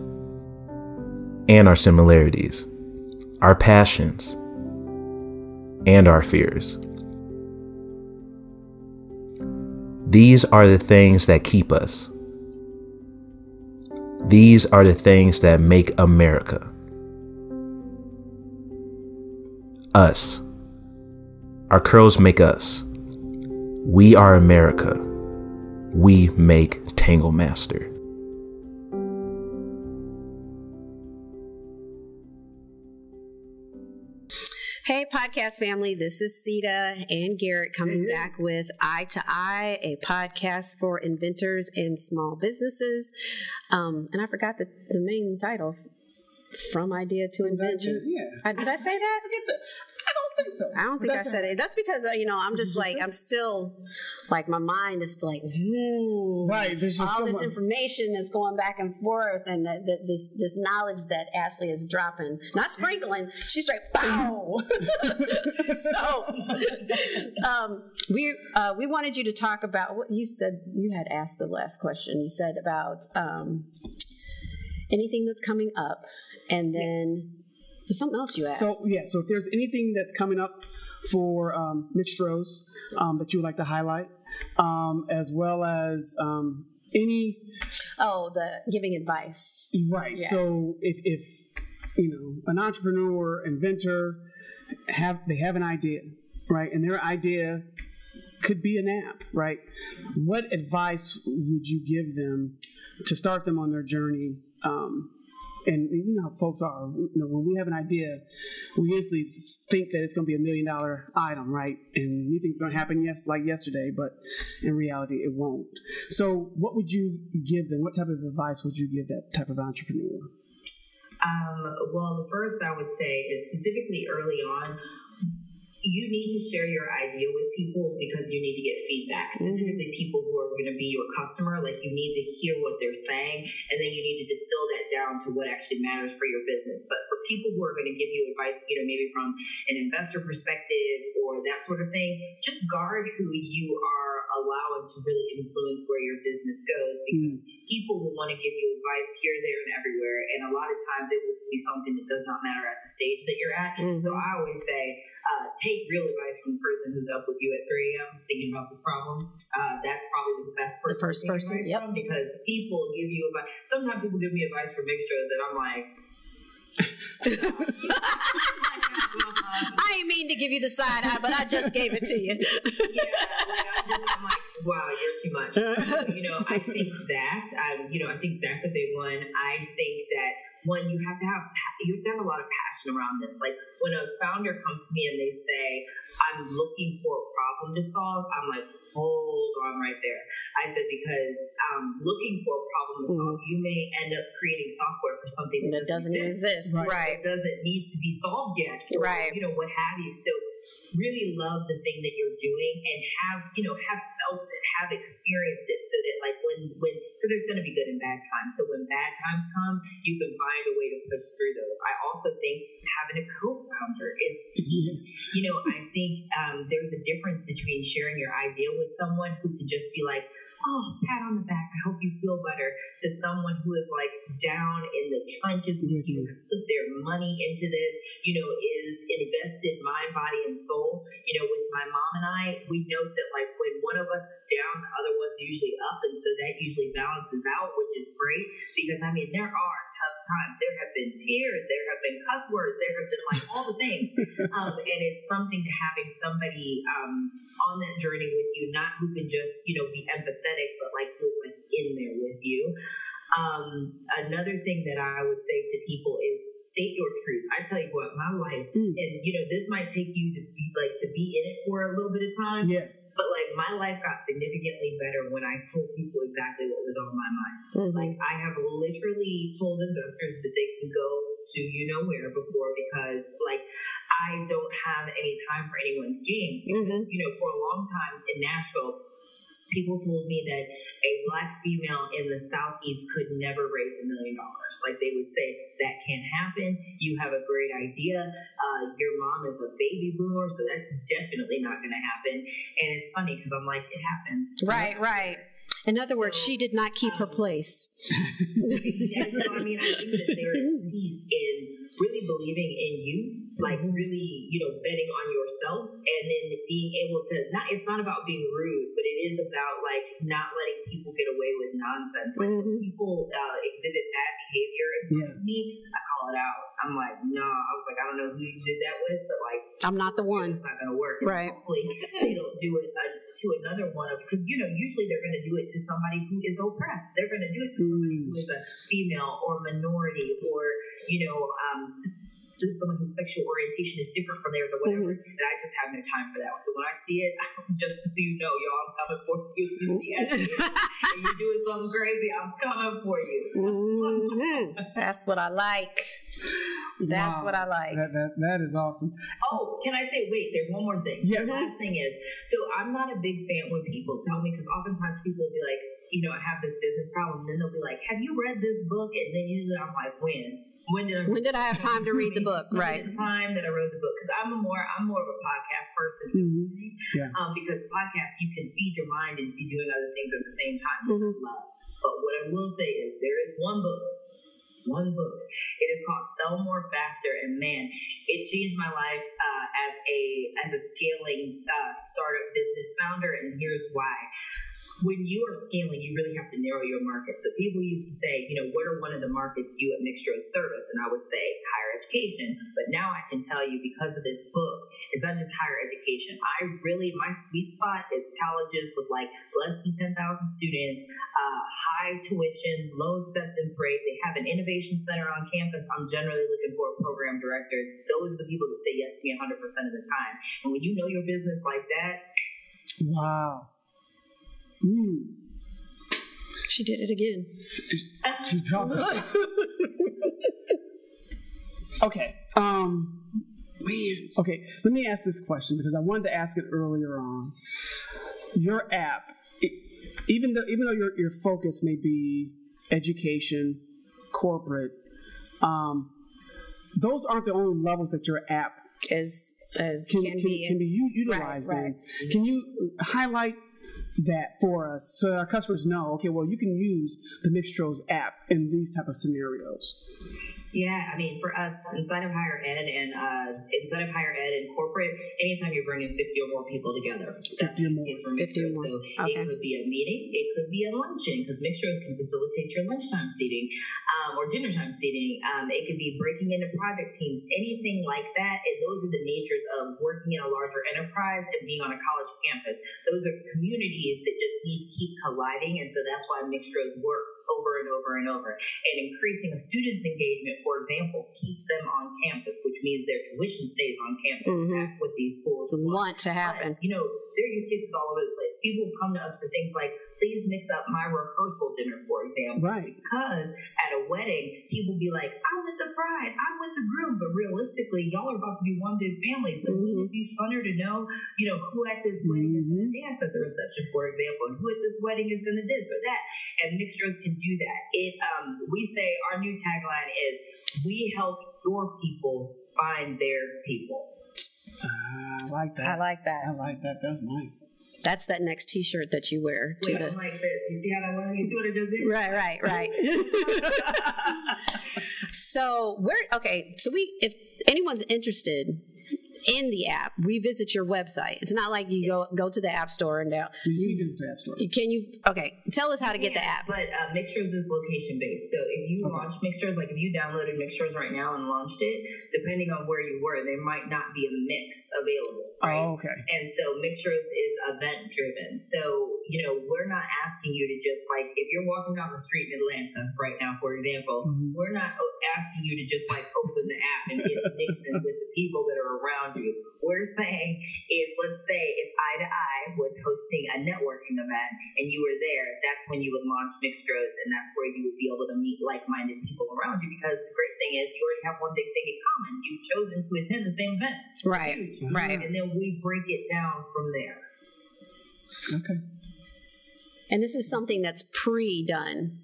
Speaker 4: and our similarities, our passions and our fears. These are the things that keep us. These are the things that make America. Us. Our curls make us. We are America. We make Tangle Master.
Speaker 2: Podcast family, this is Ceata and Garrett coming mm-hmm. back with Eye to Eye, a podcast for inventors and small businesses. Um, and I forgot the, the main title from idea to invention.
Speaker 3: Yeah.
Speaker 2: I, did I say that? <laughs>
Speaker 3: I forget the, don't think so.
Speaker 2: I don't think I said it. That's because uh, you know I'm just like I'm still like my mind is like hmm,
Speaker 3: right.
Speaker 2: All this information that's going back and forth, and that this this knowledge that Ashlee is dropping, not sprinkling. She's like bow. <laughs> so um, we uh, we wanted you to talk about what you said. You had asked the last question. You said about um, anything that's coming up, and then. There's Something else you asked.
Speaker 3: So yeah, so if there's anything that's coming up for um, Mixtroz um, that you would like to highlight, um, as well as um, any
Speaker 2: oh, the giving advice.
Speaker 3: right.
Speaker 2: Yes.
Speaker 3: So if, if you know an entrepreneur, inventor have they have an idea, right, and their idea could be an app, right? What advice would you give them to start them on their journey? Um, and you know how folks are. You know, when we have an idea, we usually think that it's going to be a million dollar item, right? And we think it's going to happen yes, like yesterday, but in reality, it won't. So, what would you give them? What type of advice would you give that type of entrepreneur?
Speaker 1: Um, well, the first I would say is specifically early on, you need to share your idea with people because you need to get feedback, mm-hmm. specifically people who are going to be your customer. Like you need to hear what they're saying, and then you need to distill that down to what actually matters for your business. But for people who are going to give you advice, you know, maybe from an investor perspective or that sort of thing, just guard who you are allowing to really influence where your business goes because people will want to give you advice here, there, and everywhere. And a lot of times it will be something that does not matter at the stage that you're at. So I always say, uh, take real advice from the person who's up with you at 3 a.m. thinking about this problem. Uh, that's probably the best person. The first
Speaker 2: person, yep.
Speaker 1: because people give you advice. Sometimes people give me advice from extras, and I'm like,
Speaker 2: I ain't mean to give you the side eye, but I just gave it to you. <laughs>
Speaker 1: yeah, like I'm just, I'm like, wow, you're too much. <laughs> you know, I think that, um, you know, I think that's a big one. I think that one, you have to have, you have to have a lot of passion around this. Like when a founder comes to me and they say, I'm looking for a problem to solve, I'm like, hold on right there. I said, because um, looking for a problem to solve, you may end up creating software for something that,
Speaker 2: that doesn't exist.
Speaker 3: Right.
Speaker 2: Right.
Speaker 1: it doesn't need to be solved yet, or,
Speaker 2: Right.
Speaker 1: You know, what have you. So, really love the thing that you're doing and have you know have felt it, have experienced it, so that like when when because there's going to be good and bad times. So when bad times come, you can find a way to push through those. I also think having a co-founder is key. You know, I think um, there's a difference between sharing your idea with someone who can just be like, oh, pat on the back, I hope you feel better, to someone who is like down in the trenches with you, has put their money into this, you know, is invested mind, body, and soul. You know, with my mom and I, we note that like when one of us is down, the other one's usually up, and so that usually balances out, which is great because I mean, there are tough times. There have been tears, there have been cuss words, there have been like all the things. <laughs> um, and it's something to having somebody um, on that journey with you, not who can just, you know, be empathetic, but like who's like in there with you. Um, another thing that I would say to people is state your truth. I tell you what, my life,
Speaker 3: Mm.
Speaker 1: and you know, this might take you to be like to be in it for a little bit of time,
Speaker 3: Yeah.
Speaker 1: But like my life got significantly better when I told people exactly what was on my mind.
Speaker 2: Mhm.
Speaker 1: Like I have literally told investors that they can go to you know where before because like I don't have any time for anyone's games because you know for a long time in Nashville people told me that a black female in the southeast could never raise a million dollars. Like they would say that can't happen. You have a great idea. Uh, your mom is a baby boomer so that's definitely not going to happen. And it's funny because i'm like it happened.
Speaker 2: Right, right. In other words, she did not keep her place. <laughs>
Speaker 1: so, I mean, I think that there is peace in really believing in you, like really, you know, betting on yourself, and then being able to not. It's not about being rude, but it is about like not letting people get away with nonsense. Like when people uh, exhibit bad behavior in front of me, I call it out. I'm like, nah. I was like, I don't know who you did that with, but like,
Speaker 2: I'm not the one.
Speaker 1: it's not going to work. And
Speaker 2: Right.
Speaker 1: Hopefully, they don't do it uh, to another one of because you know usually they're going to do it to somebody who is oppressed. They're going to do it to somebody who is a female or minority or you know um, to someone whose sexual orientation is different from theirs or whatever. And I just have no time for that. So when I see it, <laughs> just so you know, y'all, I'm coming for you. If you see it, and you're doing something crazy, I'm coming for you.
Speaker 2: Mhm. <laughs> That's what I like. That's wow. what I like.
Speaker 3: That, that, that is awesome.
Speaker 1: Oh, can I say, wait, there's one more thing.
Speaker 3: Yes.
Speaker 1: The last thing is, so I'm not a big fan when people tell me, because oftentimes people will be like, you know, I have this business problem. And then they'll be like, have you read this book? And then usually I'm like, when?
Speaker 2: When did I, when did I have time to read the book? right.
Speaker 1: The time that I wrote the book because I'm a more I'm more of a podcast person.
Speaker 3: Mm-hmm. Yeah.
Speaker 1: Um, because podcasts you can feed your mind and be doing other things at the same time. Mm-hmm. But what I will say is there is one book one book. It is called Sell More Faster, and man, it changed my life uh, as a as a scaling uh, startup business founder. And here's why when you are scaling, you really have to narrow your market. So people used to say, you know, what are one of the markets you at Mixtroz service? And I would say higher education. But now I can tell you because of this book, it's not just higher education. I really, my sweet spot is colleges with like less than 10,000 students, uh, high tuition, low acceptance rate. They have an innovation center on campus. I'm generally looking for a program director. Those are the people that say yes to me 100% of the time. And when you know your business like that,
Speaker 3: wow Mm.
Speaker 2: She did it again.
Speaker 3: She dropped it. <laughs> okay. Um. Man. Okay. Let me ask this question because I wanted to ask it earlier on. Your app, it, even though even though your your focus may be education, corporate, um, those aren't the only levels that your app
Speaker 2: is as
Speaker 3: can,
Speaker 2: can,
Speaker 3: can,
Speaker 2: be,
Speaker 3: can be utilized right, right. in. Can you highlight that for us. So our customers know okay well you can use the mixtroz app in these type of scenarios
Speaker 1: yeah i mean for us inside of higher ed and uh, inside of higher ed and corporate anytime you're bringing 50 or more people together that's the case for mixtroz so okay. it could be a meeting it could be a luncheon because mixtroz can facilitate your lunchtime seating um, or dinner time seating um, it could be breaking into project teams anything like that and those are the natures of working in a larger enterprise and being on a college campus those are communities that just need to keep colliding. And so that's why Mixtroz works over and over and over. And increasing a student's engagement, for example, keeps them on campus, which means their tuition stays on campus. Mm-hmm. That's what these schools
Speaker 2: want, want to happen.
Speaker 1: But, you know, there are use cases all over the place. People have come to us for things like, please mix up my rehearsal dinner, for example.
Speaker 3: Right.
Speaker 1: Because at a wedding, people be like, I'm with the bride, I'm with the groom. But realistically, y'all are about to be one big family. So mm-hmm. wouldn't it be funner to know, you know, who at this wedding mm-hmm. is going to dance at the reception for example, and who at this wedding is going to this or that. And Mixtroz can do that. It, um, we say our new tagline is, we help your people find their people.
Speaker 3: Uh, I like that.
Speaker 2: I like that.
Speaker 3: I like that. That's nice.
Speaker 2: That's that next T-shirt that you wear.
Speaker 1: Wait, the, I'm like this. You see how that was? You see what I just did?
Speaker 2: Right, right, right. <laughs> so we're okay. So we, if anyone's interested in the app. We visit your website. It's not like you go go to the app store and now
Speaker 3: you can the app store.
Speaker 2: Can you? Okay, tell us how to get the app.
Speaker 1: But uh, Mixtroz is location based. So if you okay. launch Mixtroz, like if you downloaded Mixtroz right now and launched it, depending on where you were, there might not be a mix available. Right?
Speaker 3: Oh, okay.
Speaker 1: And so Mixtroz is event driven. So you know we're not asking you to just like if you're walking down the street in Atlanta right now, for example, mm-hmm. we're not asking you to just like open the app and get mixing with the people that are around you. We're saying if, let's say, if Eye to Eye was hosting a networking event and you were there, that's when you would launch Mixtroz and that's where you would be able to meet like minded people around you because the great thing is you already have one big thing in common. You've chosen to attend the same event.
Speaker 2: Right. Right.
Speaker 1: And then we break it down from there.
Speaker 3: Okay.
Speaker 2: And this is something that's pre done.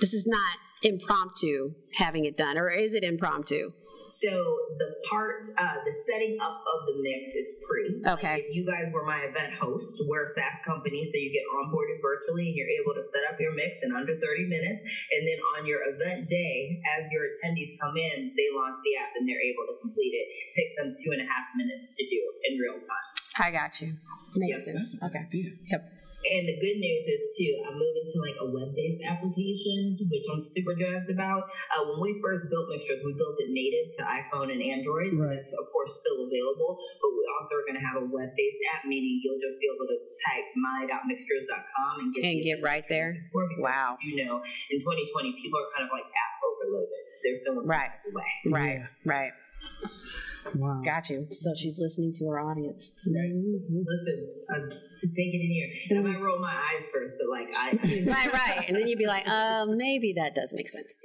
Speaker 2: This is not impromptu having it done, or is it impromptu?
Speaker 1: So the part, uh, the setting up of the mix is pre.
Speaker 2: Okay.
Speaker 1: Like if you guys were my event host, we're a SaaS company, so you get onboarded virtually and you're able to set up your mix in under 30 minutes. And then on your event day, as your attendees come in, they launch the app and they're able to complete it. It takes them two and a half minutes to do in real time.
Speaker 2: I got you. Makes
Speaker 3: yep. sense. That's a good okay. idea.
Speaker 2: Yep.
Speaker 1: And the good news is too, I'm moving to like a web-based application, which I'm super jazzed about. Uh, when we first built Mixtroz, we built it native to iPhone and Android, so right. that's of course still available. But we also are going to have a web-based app, meaning you'll just be able to type my.mixtroz.com and get
Speaker 2: and get right there. Wow.
Speaker 1: You know, in 2020, people are kind of like app overloaded. They're feeling
Speaker 2: right,
Speaker 1: way.
Speaker 2: right, yeah. right.
Speaker 3: Wow.
Speaker 2: Got you. So she's listening to her audience.
Speaker 1: Right. Mm-hmm. Listen, uh, to take it in here. And I might roll my eyes first, but like I. <laughs>
Speaker 2: right, right. And then you'd be like, uh, maybe that does make sense.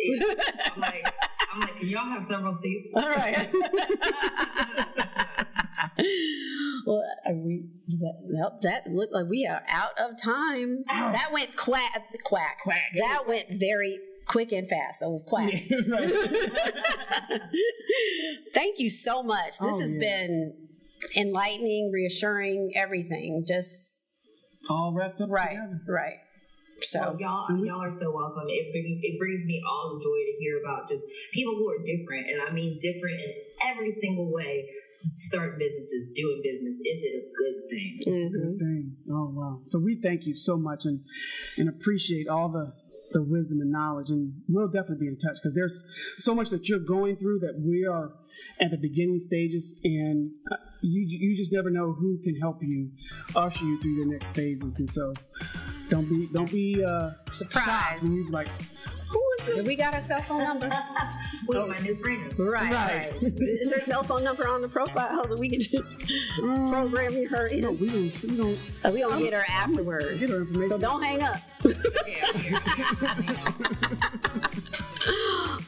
Speaker 1: I'm like, I'm I'm like, can y'all have several seats?
Speaker 2: All right. <laughs> well, are we? That, nope, that looked like we are out of time. That went quack, quack, quack. That went very quick and fast. It was <laughs> quack. <laughs> Thank you so much. This
Speaker 3: Oh,
Speaker 2: has
Speaker 3: yeah.
Speaker 2: been enlightening, reassuring, everything. Just
Speaker 3: All wrapped up
Speaker 2: right,
Speaker 3: together.
Speaker 2: right. So
Speaker 1: Well, y'all, y'all are so welcome. It bring, it brings me all the joy to hear about just people who are different, and I mean different in every single way. Starting businesses, doing business, is it a good thing?
Speaker 3: It's a good mm-hmm. thing. Oh wow! So we thank you so much and and appreciate all the the wisdom and knowledge, and we'll definitely be in touch because there's so much that you're going through that we are at the beginning stages, and uh, you you just never know who can help you usher you through your next phases, and so don't be don't be uh,
Speaker 2: Surprised.
Speaker 3: when you like
Speaker 2: Do we got a cell phone number? <laughs>
Speaker 1: With my new friends.
Speaker 2: Right,
Speaker 3: Right.
Speaker 2: right. Is her cell phone number on the profile that we can program her in?
Speaker 3: no, we don't we don't
Speaker 2: Uh, we don't get her afterward.
Speaker 3: get her information.
Speaker 2: So don't hang up. <laughs>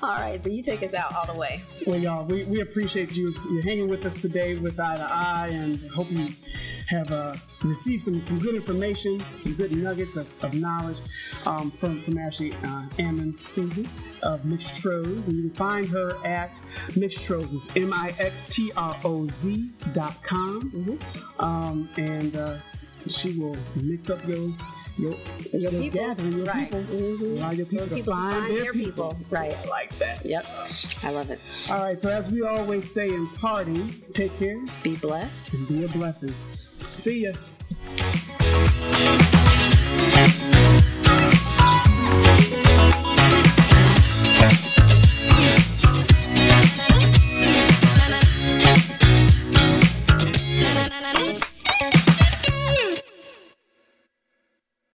Speaker 2: <laughs> All right, so you take us out all the way.
Speaker 3: Well, y'all, we, we appreciate you you hanging with us today with Eye to Eye, and hope you have uh, received some, some good information, some good nuggets of, of knowledge um, from, from Ashlee uh, Ammons of Mixtroz. And you can find her at Mixtroz, it's M I X T R O Z dot com. Um, and uh, she will mix up your your,
Speaker 2: Your people,
Speaker 3: gathering, your
Speaker 2: right.
Speaker 3: people.
Speaker 2: Mhm.
Speaker 3: Allow your people,
Speaker 2: people
Speaker 3: to
Speaker 2: to
Speaker 3: find,
Speaker 2: find
Speaker 3: their
Speaker 2: their
Speaker 3: people.
Speaker 2: people. Right.
Speaker 3: I like that.
Speaker 2: Yep. I love it.
Speaker 3: All right, so as we always say in party, take care
Speaker 2: Be blessed.
Speaker 3: and be a blessing. See ya.